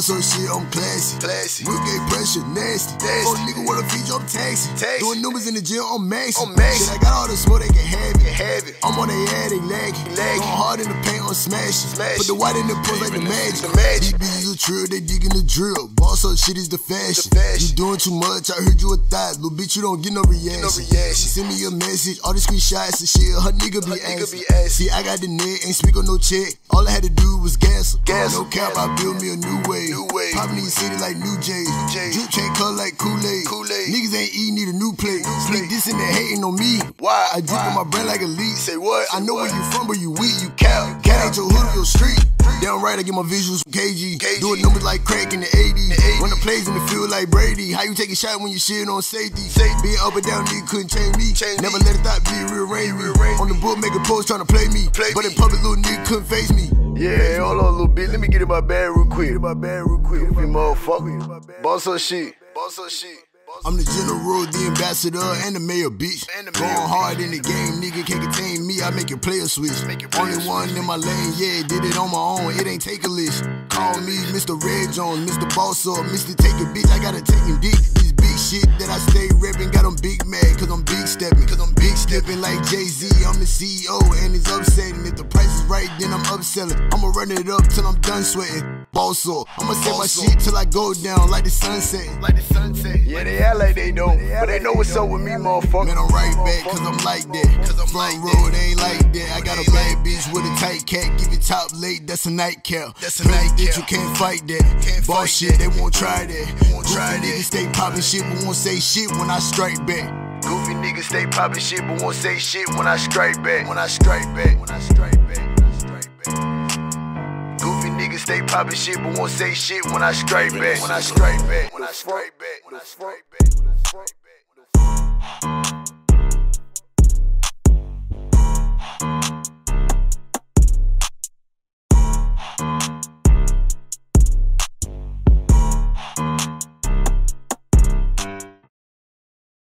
Boss up shit, I'm classy. Classy. Real gay pressure, nasty. Nasty. Fuck nigga wanna feed you, I'm taxi. Taxi. Doing numbers in the gym, I'm maxi. I'm maxi. Shit, I got all the smoke, they can have it. I'm on their ad, they laggy. Laggy. Going hard in the paint, I'm smashing. Smashing. Put the white in the post like the magic. The magic. These bitches a trill, they digging the drill. Boss up shit is the fashion. The fashion. You doing too much, I heard you a thought. Little bitch, you don't get no reaction. reaction. Send me a message, all the screenshots and shit. Her nigga be asking. See, I got the net, ain't speak on no check. All I had to do was gas. Gas No cap, I build me a new way. New wave. Need a new plate. Sneak this and they hating on me. Why? I drip on my brand like a lead. Say what? I know where you from, but you weak. You cow. Cat ain't your hood or your street. Damn right, I get my visuals from KG. KG. Doing numbers like crack in the 80s. 80s. Run the plays in the field like Brady. How you take a shot when you shit on safety? Safety. Being up and down, nigga couldn't change me. Change Never me. let a thought be rearrange me. Rearrange On the book, make a post trying to play me. Play but in public, little nigga couldn't face me. Yeah, hold on a little bit. Let me get in my bag real quick. Get in my bag real quick. You motherfucker. Boss up shit. Boss up shit. I'm the general, the ambassador, and the mayor, bitch. Going hard in the game, nigga can't contain me. I make your player switch. Only one in my lane, yeah, did it on my own. It ain't take a list. Call me Mr. Red Jones, Mr. Boss Up, Mr. Take a bitch. I gotta take him dick. This big shit that I stay reppin', got him big mad, cause I'm big steppin'. Cause I'm big steppin' like Jay Z. I'm the CEO, and it's upsetting. If the price is right, then I'm upselling. I'ma run it up till I'm done sweating. Boss up, I'ma set my shit till I go down like the sunset. Like the sunset. Yeah, they act like they don't. But they know what's up with me, motherfucker. Man, I'm right back, cause I'm like that. Cause I'm Front like road ain't like that. I got a bad bitch with a tight cat. Give it top late, that's a nightcap. That's a Play nightcap. you can't fight that. Can't Boss shit, they won't try that. Won't try Goofy that. Niggas stay poppin' shit, but won't say shit when I strike back. Goofy niggas stay poppin' shit, but won't say shit when I strike back. When I strike back. When I strike back. Stay poppin' shit, but won't say shit when I strike back. When I strike back. When I strike back. When I strike back. When I strike back.